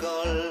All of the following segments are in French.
local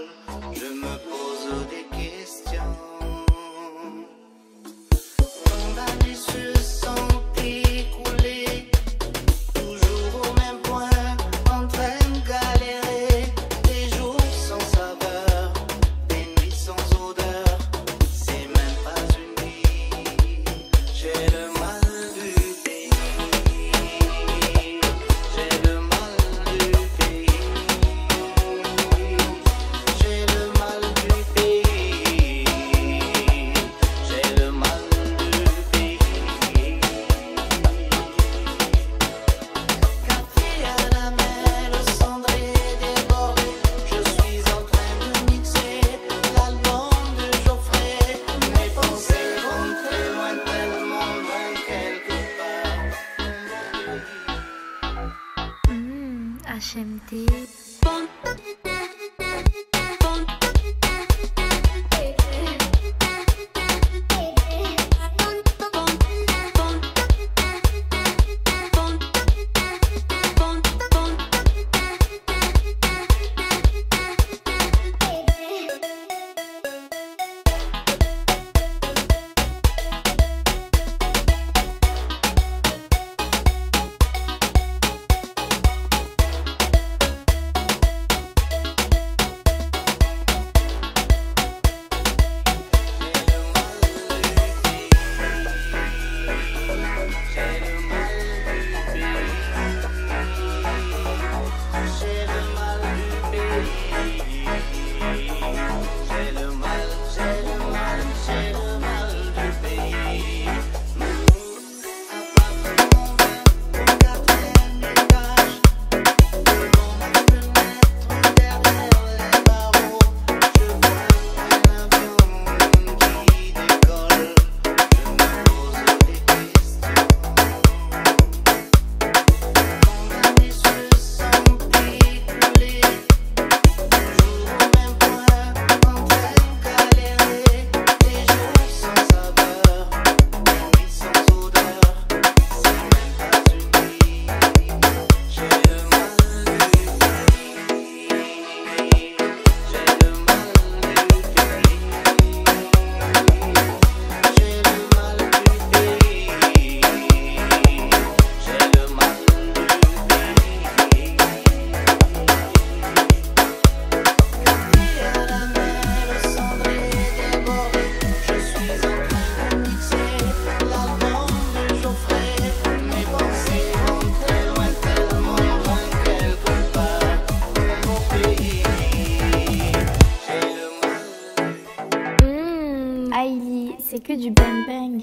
Shanti. HMD. c'est que du bang bang.